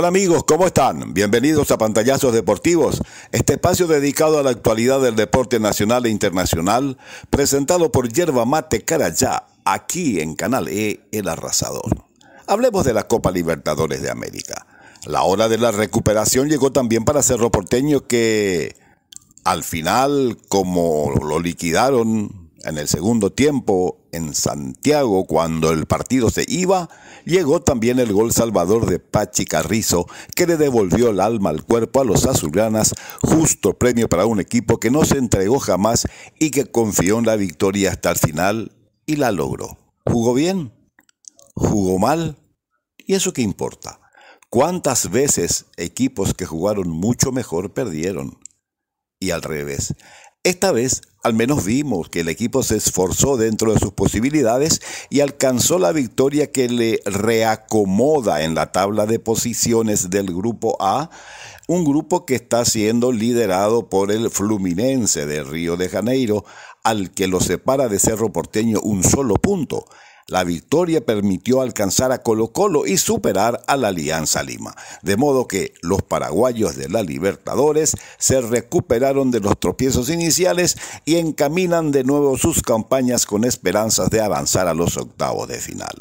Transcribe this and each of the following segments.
Hola amigos, ¿cómo están? Bienvenidos a Pantallazos Deportivos, este espacio dedicado a la actualidad del deporte nacional e internacional, presentado por Yerba Mate Carayá, aquí en Canal E, El Arrasador. Hablemos de la Copa Libertadores de América. La hora de la recuperación llegó también para Cerro Porteño que al final, como lo liquidaron en el segundo tiempo en Santiago, cuando el partido se iba, llegó también el gol salvador de Pachi Carrizo, que le devolvió el alma al cuerpo a los azulgranas, justo premio para un equipo que no se entregó jamás y que confió en la victoria hasta el final y la logró. ¿Jugó bien? ¿Jugó mal? ¿Y eso qué importa? ¿Cuántas veces equipos que jugaron mucho mejor perdieron? Y al revés. Esta vez al menos vimos que el equipo se esforzó dentro de sus posibilidades y alcanzó la victoria que le reacomoda en la tabla de posiciones del grupo A, un grupo que está siendo liderado por el Fluminense de Río de Janeiro, al que lo separa de Cerro Porteño un solo punto. La victoria permitió alcanzar a Colo Colo y superar a la Alianza Lima, de modo que los paraguayos de la Libertadores se recuperaron de los tropiezos iniciales y encaminan de nuevo sus campañas con esperanzas de avanzar a los octavos de final.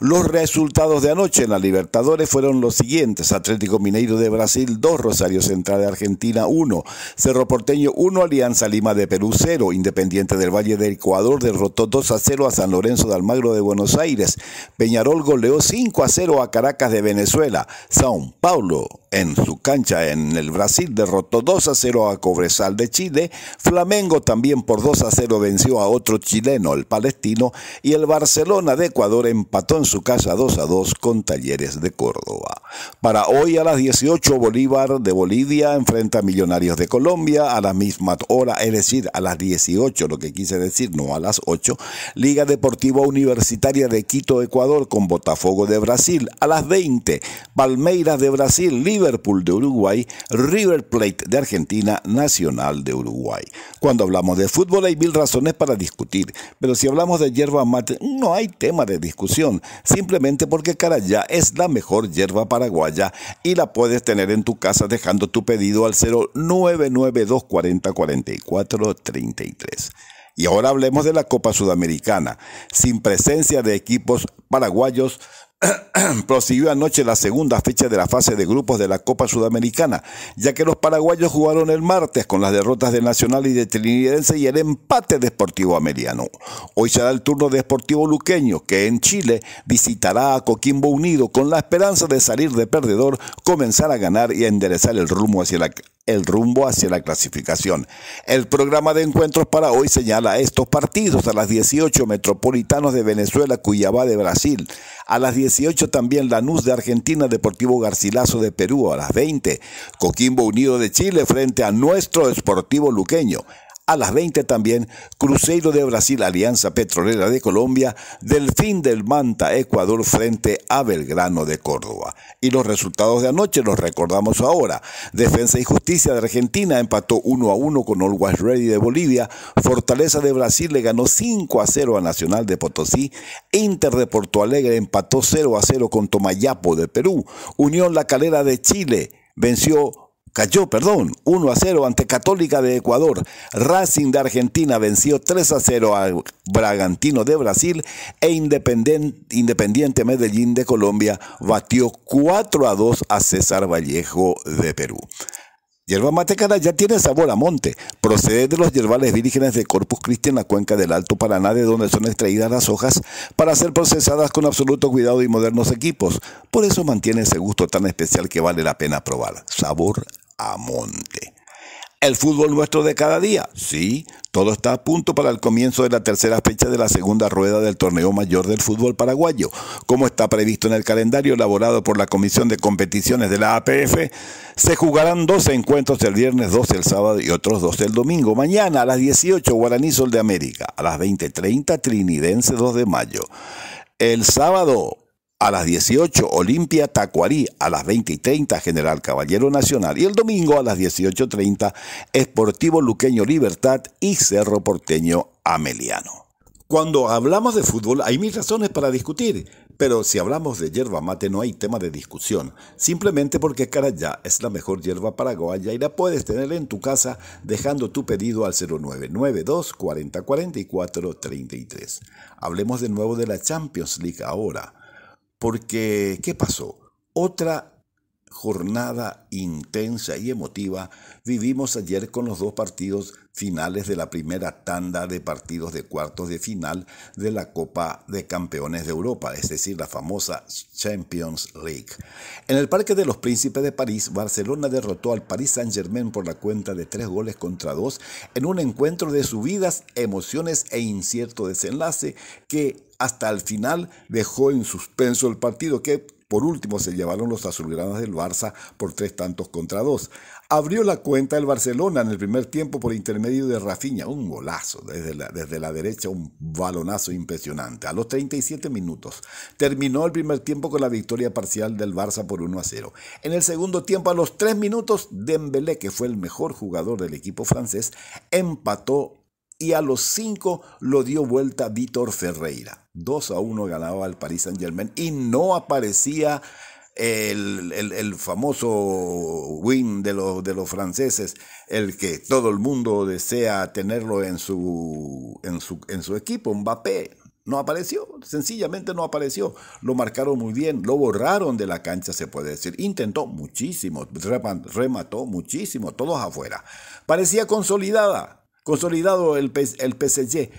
Los resultados de anoche en la Libertadores fueron los siguientes. Atlético Mineiro de Brasil 2, Rosario Central de Argentina 1, Cerro Porteño 1, Alianza Lima de Perú 0, Independiente del Valle del Ecuador derrotó 2 a 0 a San Lorenzo de Almagro de Buenos Aires, Peñarol goleó 5 a 0 a Caracas de Venezuela, Sao Paulo en su cancha en el Brasil derrotó 2 a 0 a Cobresal de Chile, Flamengo también por 2 a 0 venció a otro chileno, el palestino, y el Barcelona de Ecuador empató en su casa 2 a 2 con Talleres de Córdoba. Para hoy a las 18 Bolívar de Bolivia enfrenta Millonarios de Colombia a la misma hora, es decir, a las 18, lo que quise decir, no a las 8, Liga Deportiva Universitaria de Quito, Ecuador con Botafogo de Brasil a las 20, Palmeiras de Brasil, Liverpool de Uruguay, River Plate de Argentina, Nacional de Uruguay. Cuando hablamos de fútbol hay mil razones para discutir, pero si hablamos de hierba mate no hay tema de discusión, simplemente porque Carayá es la mejor hierba paraguaya y la puedes tener en tu casa dejando tu pedido al 099240 4433. Y ahora hablemos de la Copa Sudamericana. Sin presencia de equipos paraguayos, prosiguió anoche la segunda fecha de la fase de grupos de la Copa Sudamericana, ya que los paraguayos jugaron el martes con las derrotas de Nacional y de Trinidense y el empate de Sportivo Ameriano. Hoy será el turno de Sportivo Luqueño, que en Chile visitará a Coquimbo Unido con la esperanza de salir de perdedor, comenzar a ganar y a enderezar el rumbo hacia la el rumbo hacia la clasificación. El programa de encuentros para hoy señala estos partidos a las 18 Metropolitanos de Venezuela, Cuyabá de Brasil, a las 18 también Lanús de Argentina, Deportivo Garcilaso de Perú, a las 20 Coquimbo Unido de Chile frente a nuestro Esportivo Luqueño. A las 20 también, Cruzeiro de Brasil, Alianza Petrolera de Colombia, Delfín del Manta, Ecuador frente a Belgrano de Córdoba. Y los resultados de anoche los recordamos ahora. Defensa y Justicia de Argentina empató 1 a 1 con Always Ready de Bolivia. Fortaleza de Brasil le ganó 5 a 0 a Nacional de Potosí. Inter de Porto Alegre empató 0 a 0 con Tomayapo de Perú. Unión La Calera de Chile venció cayó, perdón, 1 a 0 ante Católica de Ecuador. Racing de Argentina venció 3 a 0 a Bragantino de Brasil e Independiente Medellín de Colombia batió 4 a 2 a César Vallejo de Perú. Yerba mate ya tiene sabor a monte. Procede de los yerbales vírgenes de Corpus Christi en la cuenca del Alto Paraná, de donde son extraídas las hojas para ser procesadas con absoluto cuidado y modernos equipos. Por eso mantiene ese gusto tan especial que vale la pena probar. Sabor a monte. El fútbol nuestro de cada día. Sí, todo está a punto para el comienzo de la tercera fecha de la segunda rueda del torneo mayor del fútbol paraguayo. Como está previsto en el calendario elaborado por la Comisión de Competiciones de la APF, se jugarán 12 encuentros el viernes, 12 el sábado y otros 12 el domingo. Mañana a las 18 Guaraní Sol de América, a las 20.30 Trinidense 2 de mayo. El sábado a las 18 Olimpia Tacuarí, a las 20 y 30 General Caballero Nacional y el domingo a las 18.30 Esportivo Luqueño Libertad y Cerro Porteño Ameliano. Cuando hablamos de fútbol hay mil razones para discutir, Pero si hablamos de yerba mate no hay tema de discusión, simplemente porque Carayá es la mejor yerba paraguaya y la puedes tener en tu casa dejando tu pedido al 0992 40 44 33. Hablemos de nuevo de la Champions League ahora, porque ¿qué pasó? Otra jornada intensa y emotiva vivimos ayer con los dos partidos finales de la primera tanda de partidos de cuartos de final de la Copa de Campeones de Europa, es decir, la famosa Champions League. En el Parque de los Príncipes de París, Barcelona derrotó al Paris Saint-Germain por la cuenta de tres goles contra dos en un encuentro de subidas, emociones e incierto desenlace que hasta el final dejó en suspenso el partido que por último, se llevaron los azulgranas del Barça por tres tantos contra dos. Abrió la cuenta el Barcelona en el primer tiempo por intermedio de Rafinha, un golazo desde la, desde la derecha, un balonazo impresionante. A los 37 minutos terminó el primer tiempo con la victoria parcial del Barça por 1 a 0. En el segundo tiempo, a los 3 minutos, Dembélé, que fue el mejor jugador del equipo francés, empató y a los 5 lo dio vuelta Víctor Ferreira. 2 a 1 ganaba el Paris Saint Germain y no aparecía el, famoso win de, los, de los franceses, el que todo el mundo desea tenerlo en su, en su, en su equipo, Mbappé. No apareció, sencillamente no apareció. Lo marcaron muy bien, lo borraron de la cancha, se puede decir. Intentó muchísimo, remató muchísimo, todos afuera. Parecía consolidada, consolidado el, el.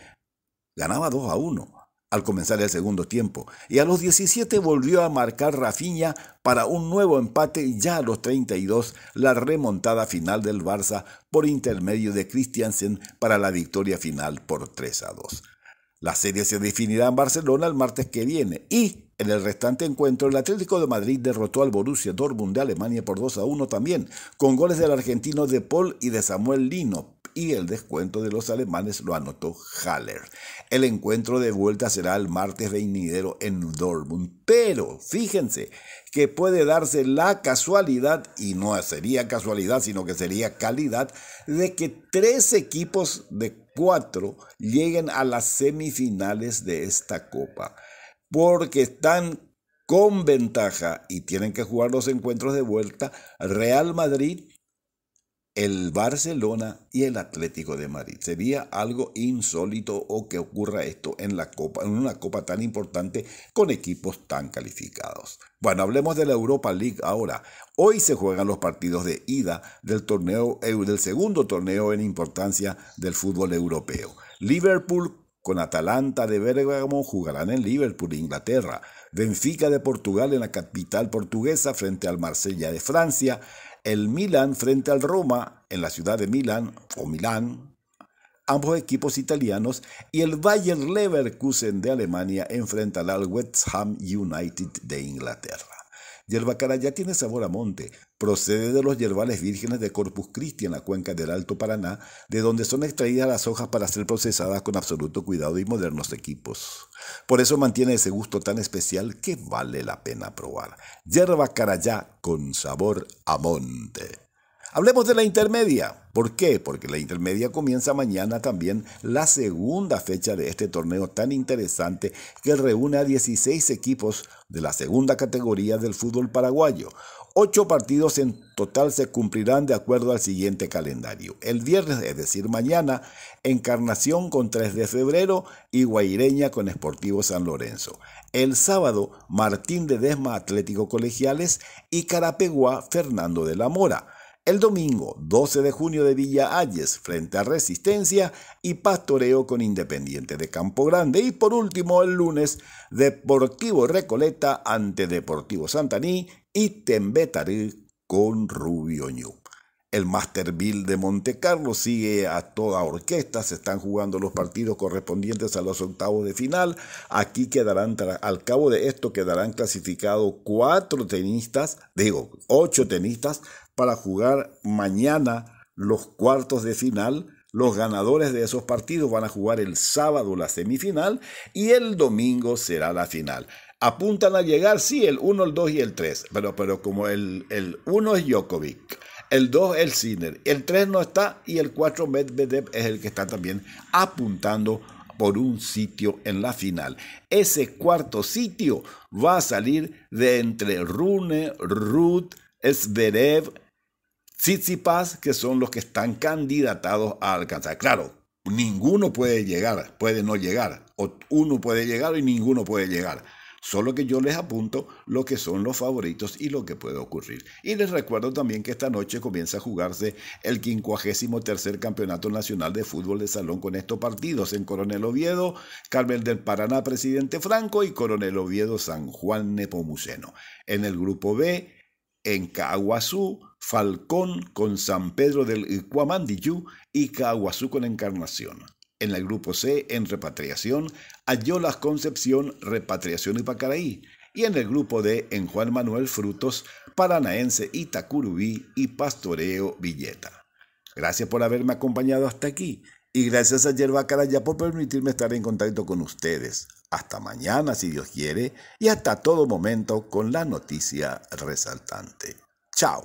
Ganaba 2 a 1 al comenzar el segundo tiempo, y a los 17 volvió a marcar Rafinha para un nuevo empate y ya a los 32 la remontada final del Barça por intermedio de Christiansen para la victoria final por 3 a 2. La serie se definirá en Barcelona el martes que viene y en el restante encuentro el Atlético de Madrid derrotó al Borussia Dortmund de Alemania por 2 a 1 también, con goles del argentino de Paul y de Samuel Lino, y el descuento de los alemanes lo anotó Haller. El encuentro de vuelta será el martes venidero en Dortmund, pero fíjense que puede darse la casualidad, y no sería casualidad, sino que sería calidad, de que tres equipos de cuatro lleguen a las semifinales de esta copa, porque están con ventaja y tienen que jugar los encuentros de vuelta Real Madrid, el Barcelona y el Atlético de Madrid. Sería algo insólito o que ocurra esto en la Copa, en una copa tan importante con equipos tan calificados. Bueno, hablemos de la Europa League ahora. Hoy se juegan los partidos de ida del torneo del segundo torneo en importancia del fútbol europeo. Liverpool con Atalanta de Bergamo jugarán en Liverpool, Inglaterra. Benfica de Portugal en la capital portuguesa frente al Marsella de Francia el Milan frente al Roma en la ciudad de Milán o Milán, ambos equipos italianos, y el Bayer Leverkusen de Alemania enfrentará al West Ham United de Inglaterra. Yerba ya tiene sabor a monte. Procede de los yerbales vírgenes de Corpus Christi en la cuenca del Alto Paraná, de donde son extraídas las hojas para ser procesadas con absoluto cuidado y modernos equipos. Por eso mantiene ese gusto tan especial que vale la pena probar. Yerba carayá con sabor a monte. Hablemos de la intermedia. ¿Por qué? Porque la intermedia comienza mañana también la segunda fecha de este torneo tan interesante que reúne a 16 equipos de la segunda categoría del fútbol paraguayo. Ocho partidos en total se cumplirán de acuerdo al siguiente calendario. El viernes, es decir, mañana, Encarnación con 3 de febrero y Guaireña con Esportivo San Lorenzo. El sábado, Martín de Desma Atlético Colegiales y Carapeguá Fernando de la Mora. El domingo 12 de junio de Villa Ayes frente a Resistencia y Pastoreo con Independiente de Campo Grande. Y por último el lunes Deportivo Recoleta ante Deportivo Santaní y Tembetarí con Rubio Ñu. El Masterville de Monte Carlo sigue a toda orquesta, se están jugando los partidos correspondientes a los octavos de final. Aquí quedarán, al cabo de esto, quedarán clasificados cuatro tenistas, digo, ocho tenistas para jugar mañana los cuartos de final. Los ganadores de esos partidos van a jugar el sábado la semifinal y el domingo será la final. Apuntan a llegar, sí, el 1, el 2 y el 3, pero, pero como el 1 es Djokovic, el 2 el Sinner, el 3 no está y el 4 Medvedev es el que está también apuntando por un sitio en la final. Ese cuarto sitio va a salir de entre Rune, Ruth, Zverev, Tsitsipas, que son los que están candidatados a alcanzar. Claro, ninguno puede llegar, puede no llegar, o uno puede llegar y ninguno puede llegar. Solo que yo les apunto lo que son los favoritos y lo que puede ocurrir. Y les recuerdo también que esta noche comienza a jugarse el 53 Campeonato Nacional de Fútbol de Salón con estos partidos en Coronel Oviedo, Carmel del Paraná, Presidente Franco y Coronel Oviedo, San Juan Nepomuceno. En el grupo B, en Caguazú, Falcón con San Pedro del Icuamandiyú y Caguazú con Encarnación. En el grupo C, en repatriación, Ayolas Concepción, repatriación y Pacaraí. Y en el grupo D, en Juan Manuel Frutos, Paranaense, Itacurubí y Pastoreo Villeta. Gracias por haberme acompañado hasta aquí. Y gracias a Yerba Caraya por permitirme estar en contacto con ustedes. Hasta mañana, si Dios quiere, y hasta todo momento con la noticia resaltante. Chao.